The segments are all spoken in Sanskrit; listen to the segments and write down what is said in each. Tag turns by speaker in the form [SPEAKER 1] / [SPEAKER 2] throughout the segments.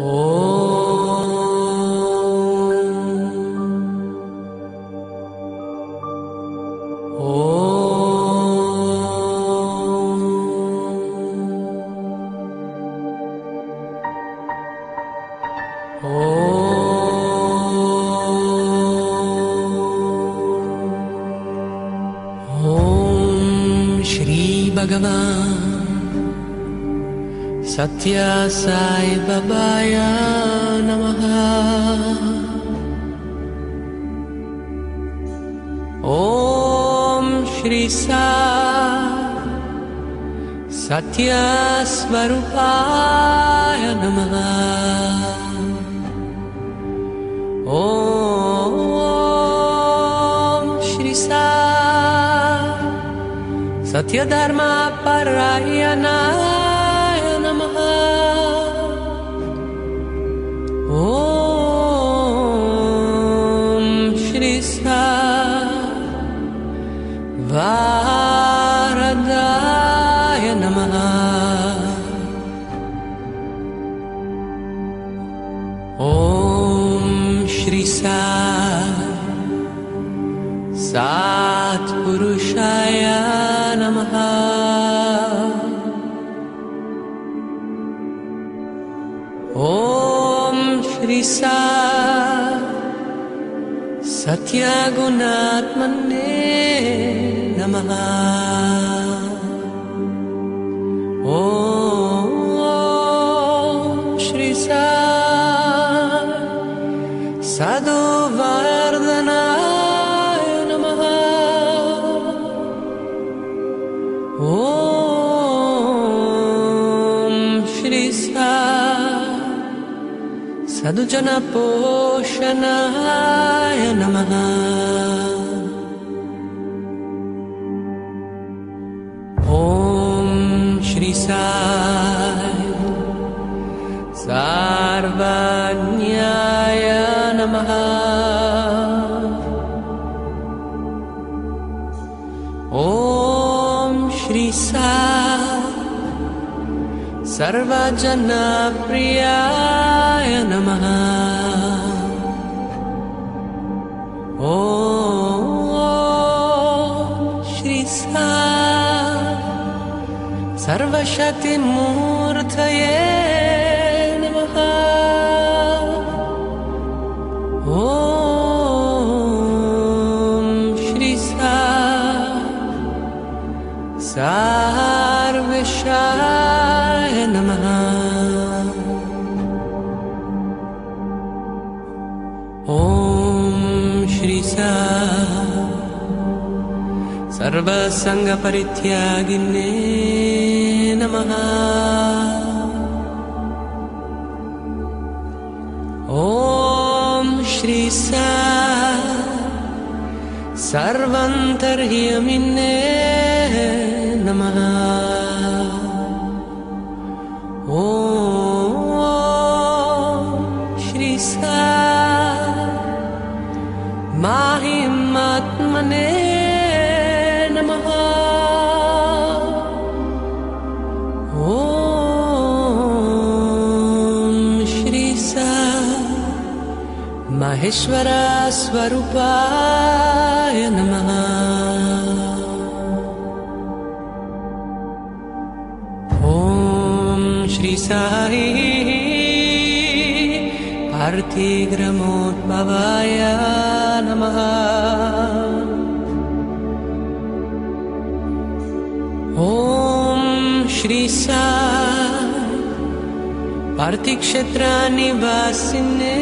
[SPEAKER 1] ॐ साई बाबाय नमः। ॐ श्री साई सत्य स्वरूपाय नमः। ॐ श्री साई सत्यधर्मपरायणाय ॐ श्री सा सत्यगुणात्मने नमः ॐ सदुजनपोषणाय नमः। ॐ श्री साई सार्वज्ञाय नमः सर्वजनप्रियाय नमः। ॐ श्री सा सर्वशक्तिमूर्तये सर्वसङ्गपरित्यागिने नमः। ॐ श्री सा सर्वन्तर्यमिन्ने नमः महेश्वरस्वरूपाय नमः। ॐ श्री साई पार्थिग्रमोद्भवाय नमः। ॐ श्री सा पार्थिक्षेत्रनिवासिने नमः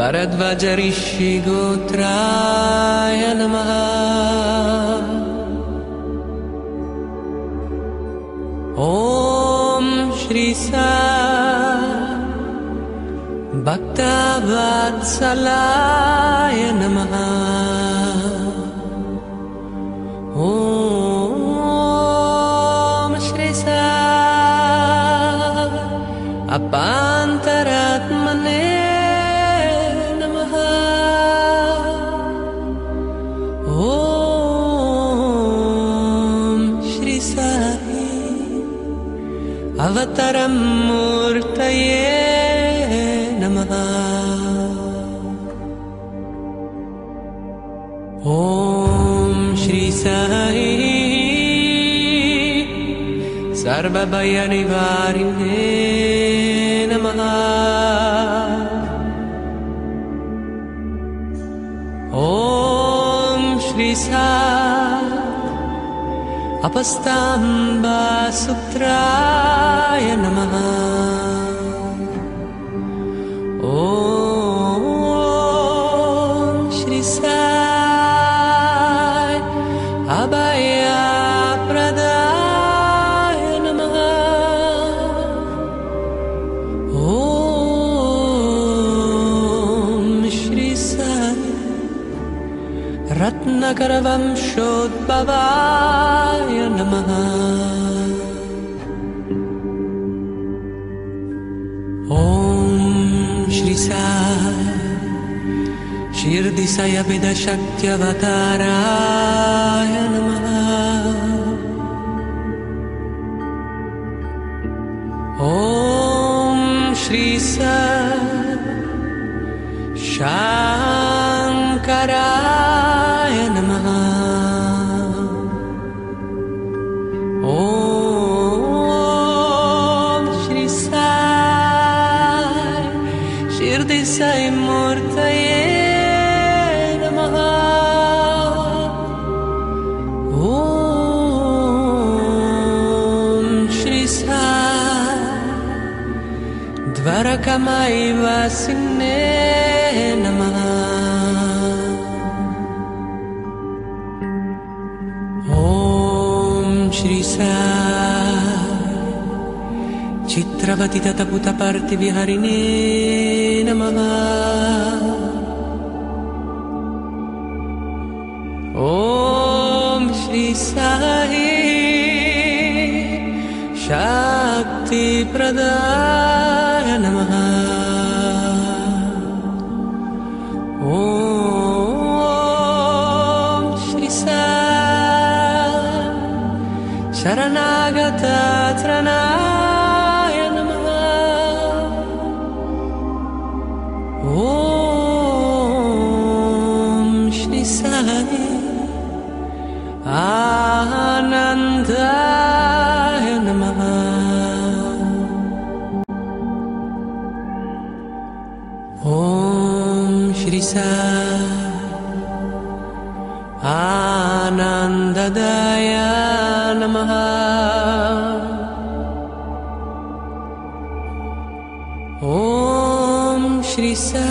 [SPEAKER 1] भरद्वज ऋषिगोत्राय नमः। ॐ श्री सा भक्तवात्सलाय नमः। ॐ श्री सा अपान् अवतरं मूर्तये नमः। ॐ श्री साई सर्वभयनिवारिणे अपस्ताम्बासूत्राय नमः। ॐ श्री साई। अभयप्रदाय रत्नकरवंशोद्भवाय नमः। ॐ श्री साई शिर्दिशयविदशक्त्यवताराय नमः। ॐ श्री सा ततपुतपर्तिविहरिणे नमः ॐ श्री साई शक्तिप्रदाय ॐ श्री सा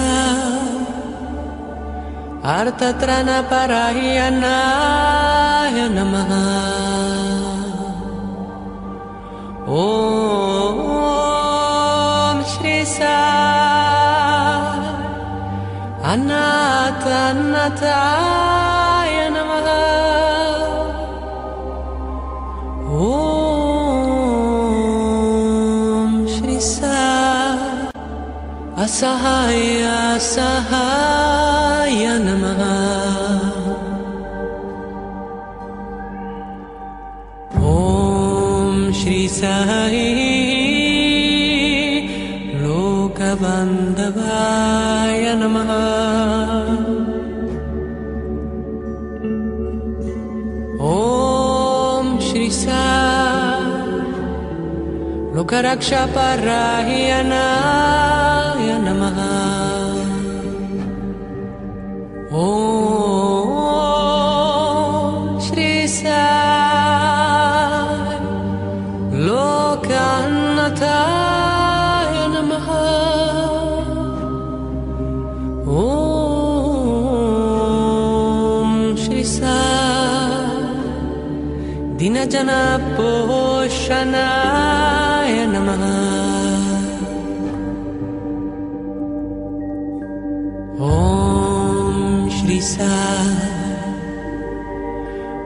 [SPEAKER 1] अर्थत्रनपरायणाय नमः ॐ श्री सा अनाथ अन्नताय असहाय असहाय नमः। ॐ श्री साई लोकबान्धवाय नमः। ॐ श्री सा लोकरक्षापरायणाय जनपोषणाय नमः। ॐ श्री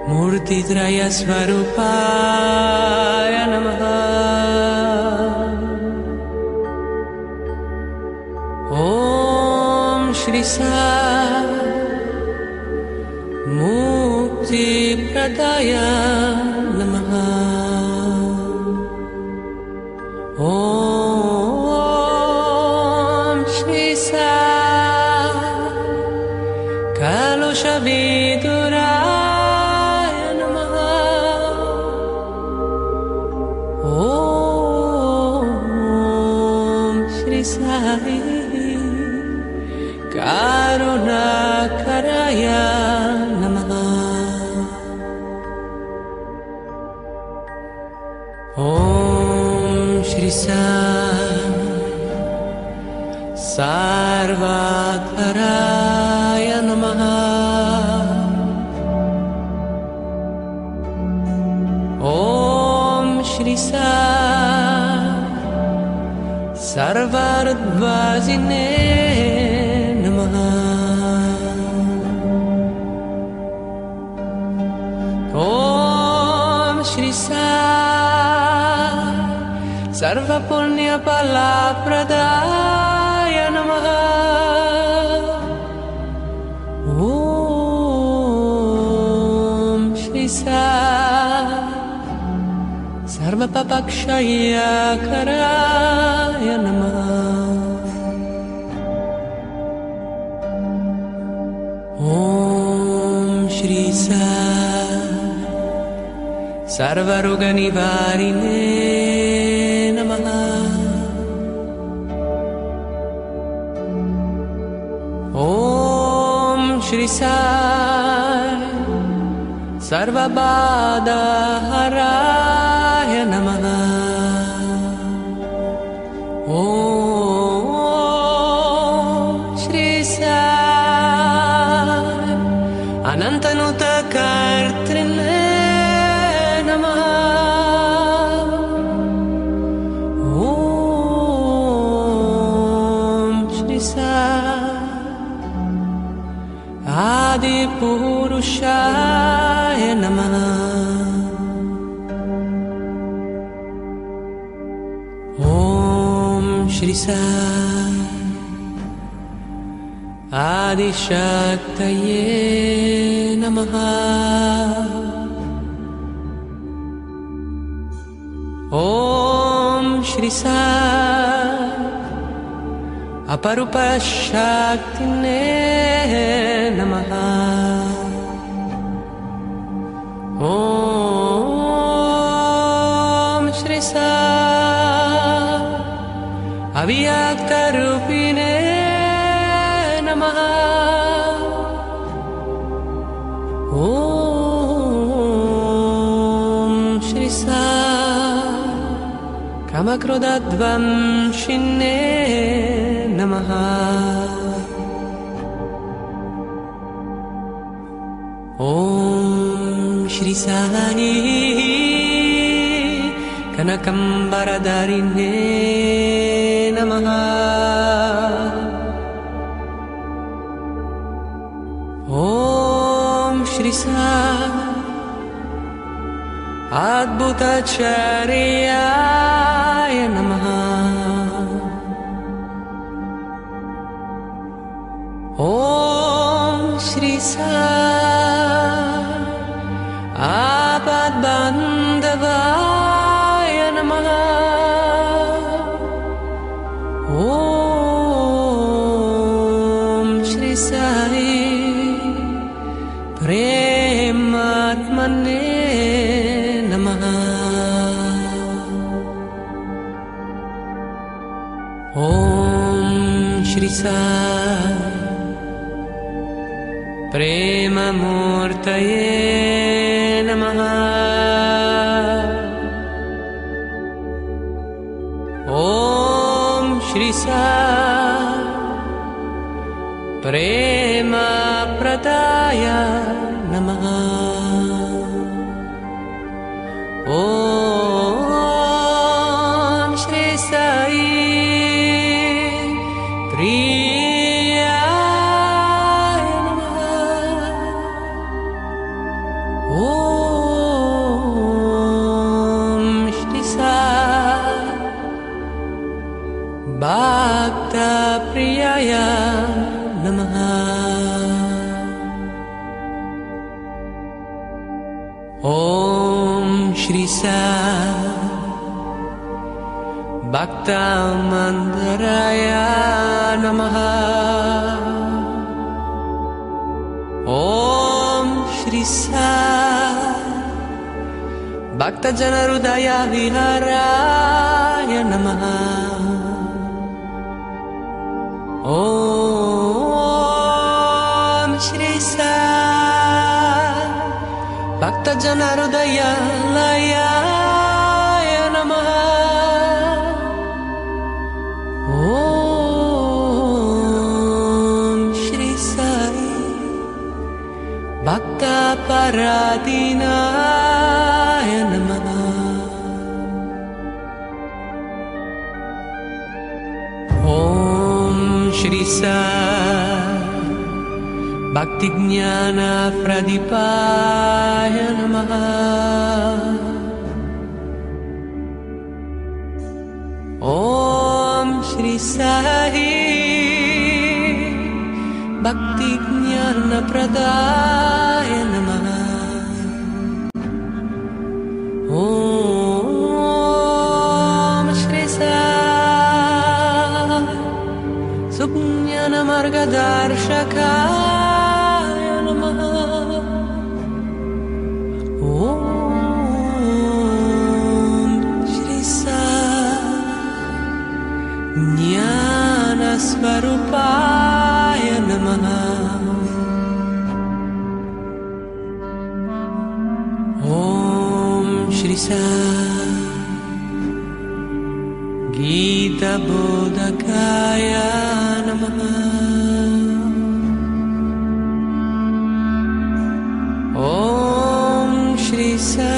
[SPEAKER 1] मूर्तित्रयस्वरूपाय नमः। ॐ श्रीसा। मुक्तिप्रदय कारुणाकराय नमः ॐ श्री सा सार्वात्पराय नमः ॐ श्री सा सर्वारुद्वासिने सर्वपपक्षय्याकराय नमः। ॐ श्री सा। सर्वरोगनिवारिणे नमः। ॐ श्री सा सर्वबाधाहराय आदिशक्तये नमः। ॐ श्री सा अपरूपशक्तिने नमः। ॐ श्री सा कामक्रोधध्वंसिन्ने नमः। ॐ श्री साई कनकम्बरधरिणे नमः। ॐ श्री सा ॐ श्री सा प्रेमप्रदाय नमः भक्तमन्दराय नमः ॐ श्री सा भक्तजनहृदयविहाराय नमः ॐ श्री सा भक्तजनहृदयालयाय भक्तपराधीनाय नमः। ॐ श्री सा भक्तिज्ञानप्रदीपाय नमः। ॐ श्री साई भक्तिज्ञानप्रदाय ॐ गीतबोधकाय नमः ॐ श्री सा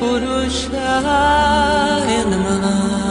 [SPEAKER 1] पुण्यपुरुषाय नमः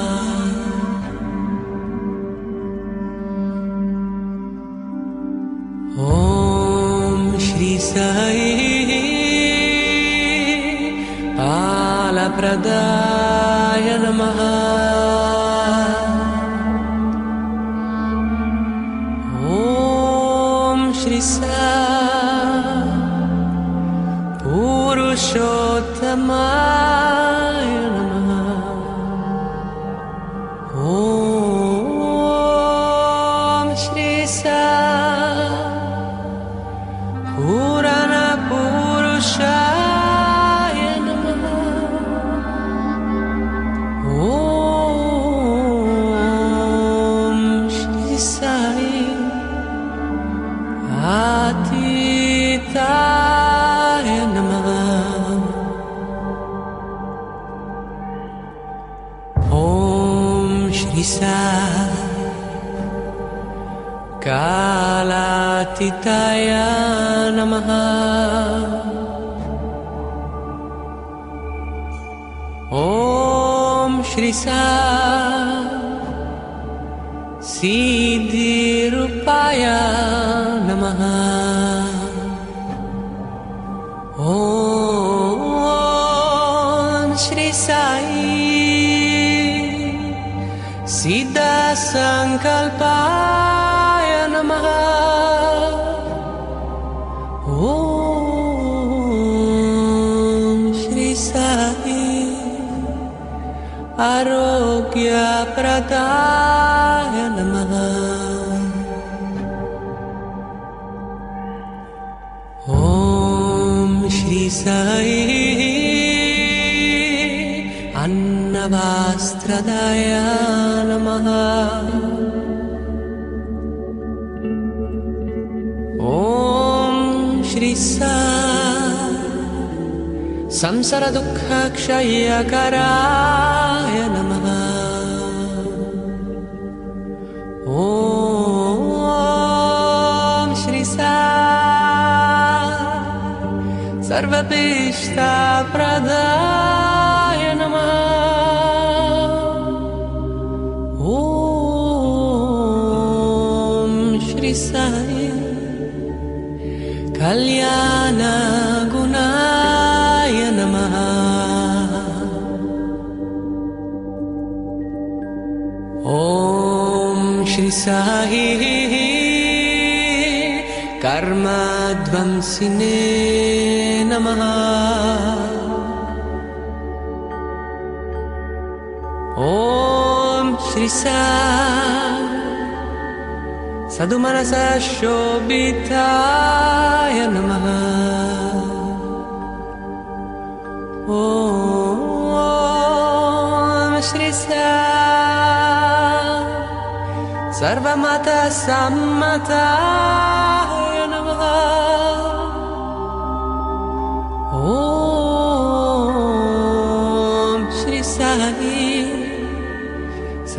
[SPEAKER 1] सिद्धसङ्कल्पाय नमः ॐ श्री साई आरोग्यप्रदाय नमः ॐ श्री साई अन्नवास्त्रदाय नमः ॐ श्री सा संसारदुःखक्षयकराय नमः ॐ श्री सा ॐ श्री सा सदुमनसा शोभिताय नमः। ॐ श्री सा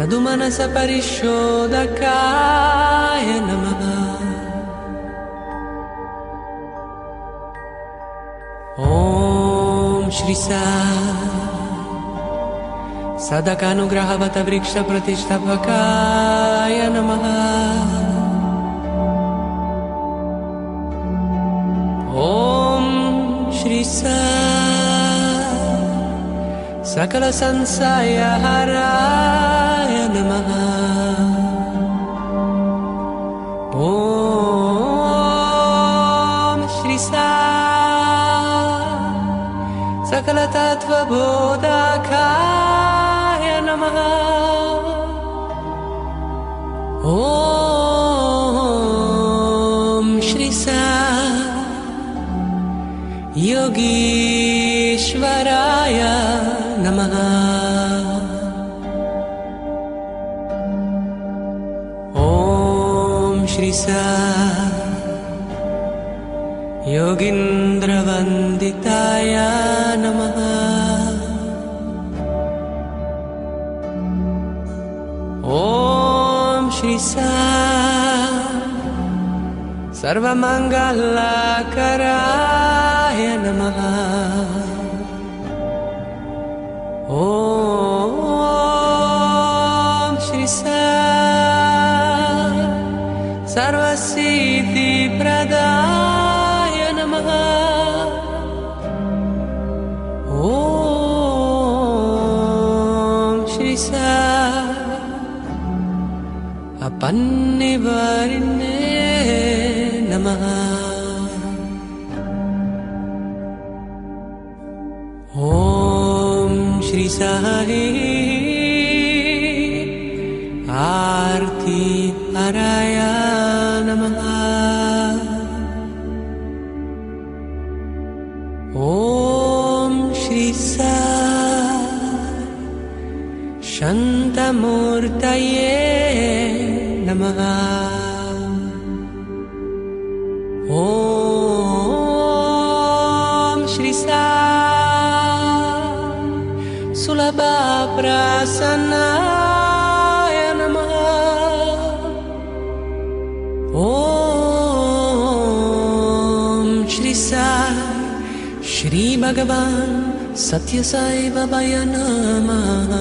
[SPEAKER 1] सदुमनसपरिशोधकाय नमः ॐ श्री सा। सदकानुग्रहवत वृक्षप्रतिष्ठपकाय नमः। ॐ श्री सा। सकलसंशयहराय नमः। ॐ श्री सा। सकलतत्त्वबोधकाय नमः। ॐ श्री सा योगीन्द्रवन्दिताय नमः ॐ श्री सा। सर्वमङ्गलकराय नमः ॐ श्री सत्यसाई बाबाय नमः